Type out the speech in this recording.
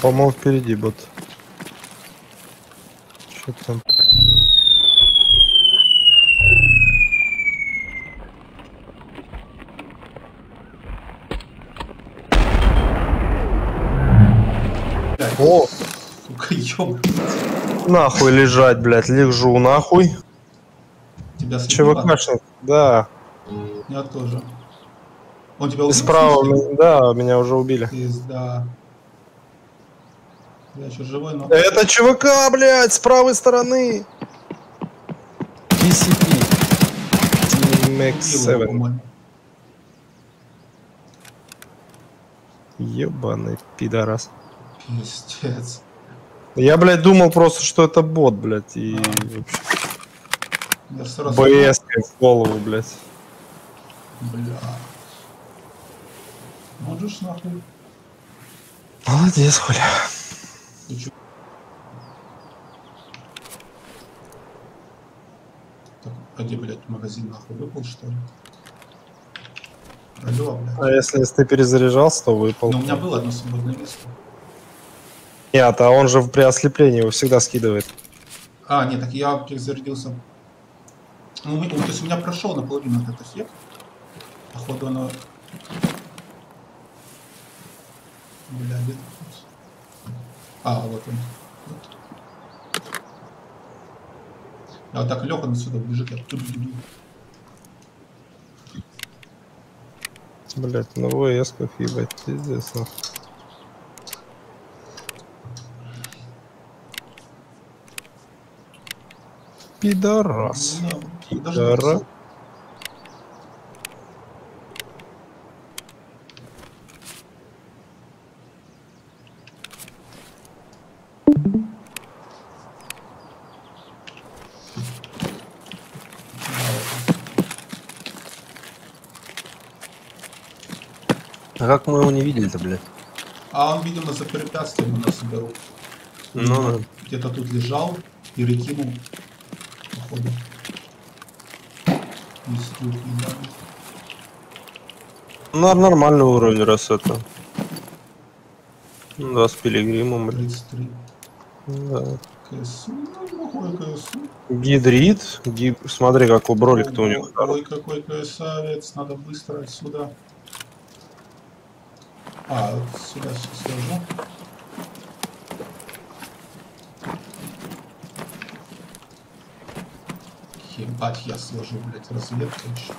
По-моему, впереди бот. Что там? О, Сука, нахуй лежать, блядь, лежу нахуй. Тебя слепило? ЧВКшник, да. Я тоже. Он тебя убил? справа, да, меня уже убили. Пизда. Я еще живой, но... Это ЧВК, блядь, с правой стороны. PCP. Max Убил его, 7. по-моему. Ебаный пидорас. Пиздец. Я, блядь, думал просто, что это бот, блядь, и вообще Я сразу... БС в голову, блядь. Бля. Можешь нахуй? Молодец, хуля. Чё? Так, а где, блядь, магазин нахуй выпал, что ли? Алло, блядь. А если, если ты перезаряжался, то выпал. Но у меня было одно свободное место. Нет, а он же при ослеплении его всегда скидывает. А, нет, так я перезарядился. Ну, мы- то есть у меня прошел наполовину этот эффект. Походу оно... Бля, где тут? А, вот он. Вот. А вот так Леха отсюда бежит, я. Блять, на ВС-ках ебать, пиздец. нахуй. Пидорас. А как мы его не видели-то, блядь? А он, видимо, за препятствием у нас беру. Ну. Где-то тут лежал. Походу. Слух, не знаю. Ну, нормальный уровень, раз это. Да, с пилигримом, блин. 33. Да. КСУ, ну, какой КСУ. Гидрит. Ги- Смотри, какой бролик-то у него. Ой, какой красавец, надо быстро отсюда. А, вот сюда сейчас сложу. Ебать, я сложу, блядь, разведка еще.